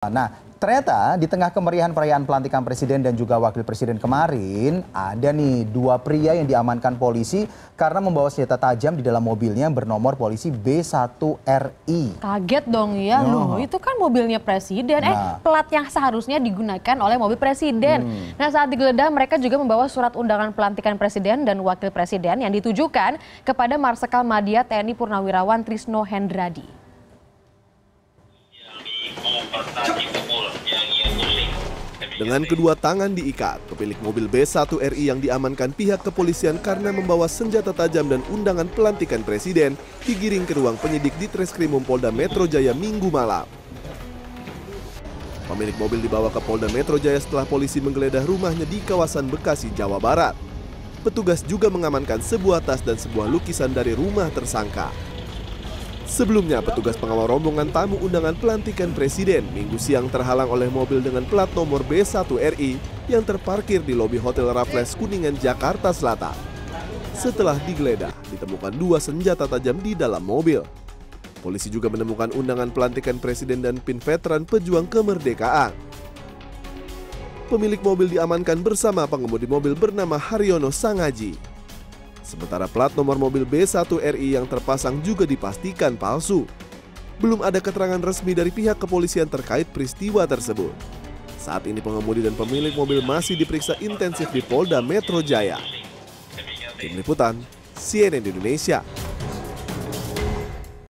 Nah, ternyata di tengah kemeriahan perayaan pelantikan presiden dan juga wakil presiden kemarin, ada nih dua pria yang diamankan polisi karena membawa senjata tajam di dalam mobilnya bernomor polisi B1RI. Kaget dong ya, Oh. loh itu kan mobilnya presiden, eh Nah. plat yang seharusnya digunakan oleh mobil presiden. Nah saat digeledah mereka juga membawa surat undangan pelantikan presiden dan wakil presiden yang ditujukan kepada Marsikal Madia TNI Purnawirawan Trisno Hendradi. Dengan kedua tangan diikat, pemilik mobil B1RI yang diamankan pihak kepolisian karena membawa senjata tajam dan undangan pelantikan presiden digiring ke ruang penyidik di Treskrimum Polda Metro Jaya minggu malam. Pemilik mobil dibawa ke Polda Metro Jaya setelah polisi menggeledah rumahnya di kawasan Bekasi, Jawa Barat. Petugas juga mengamankan sebuah tas dan sebuah lukisan dari rumah tersangka. Sebelumnya, petugas pengawal rombongan tamu undangan pelantikan presiden minggu siang terhalang oleh mobil dengan plat nomor B1RI yang terparkir di lobi Hotel Raffles Kuningan, Jakarta Selatan. Setelah digeledah, ditemukan dua senjata tajam di dalam mobil. Polisi juga menemukan undangan pelantikan presiden dan pin veteran pejuang kemerdekaan. Pemilik mobil diamankan bersama pengemudi mobil bernama Haryono Sangaji. Sementara plat nomor mobil B1RI yang terpasang juga dipastikan palsu. Belum ada keterangan resmi dari pihak kepolisian terkait peristiwa tersebut. Saat ini pengemudi dan pemilik mobil masih diperiksa intensif di Polda Metro Jaya. Tim Liputan, CNN Indonesia.